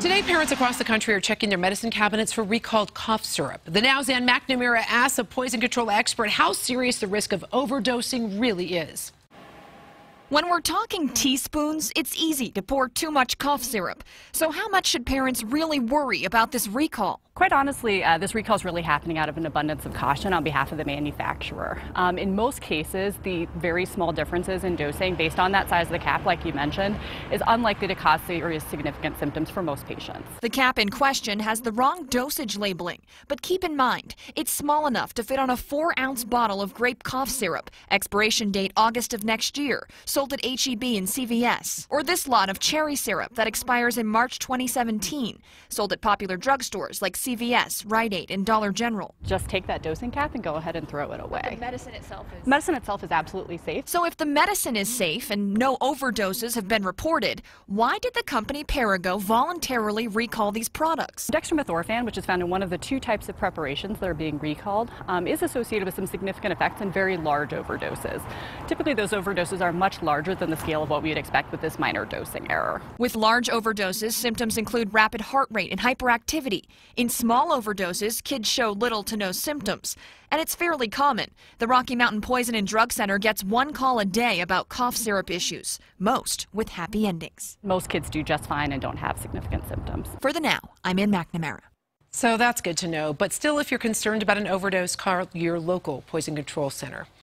Today, parents across the country are checking their medicine cabinets for recalled cough syrup. The Now's Anne McNamara asks a poison control expert how serious the risk of overdosing really is. When we're talking teaspoons, it's easy to pour too much cough syrup. So how much should parents really worry about this recall? Quite honestly, uh, this recall is really happening out of an abundance of caution on behalf of the manufacturer. Um, in most cases, the very small differences in dosing based on that size of the cap, like you mentioned, is unlikely to cause serious significant symptoms for most patients. The cap in question has the wrong dosage labeling, but keep in mind, it's small enough to fit on a 4-ounce bottle of grape cough syrup, expiration date August of next year, sold at HEB and CVS. Or this lot of cherry syrup that expires in March 2017, sold at popular drugstores like CVS, Rite Aid, and Dollar General. Just take that dosing cap and go ahead and throw it away. The medicine itself is. Medicine itself is absolutely safe. So if the medicine is safe and no overdoses have been reported, why did the company Perrigo voluntarily recall these products? Dextromethorphan, which is found in one of the two types of preparations that are being recalled, um, is associated with some significant effects in very large overdoses. Typically, those overdoses are much larger than the scale of what we would expect with this minor dosing error. With large overdoses, symptoms include rapid heart rate and hyperactivity. In small overdoses, kids show little to no symptoms. And it's fairly common. The Rocky Mountain Poison and Drug Center gets one call a day about cough syrup issues, most with happy endings. Most kids do just fine and don't have significant symptoms. For the now, I'm Anne McNamara. So that's good to know. But still, if you're concerned about an overdose, call your local poison control center.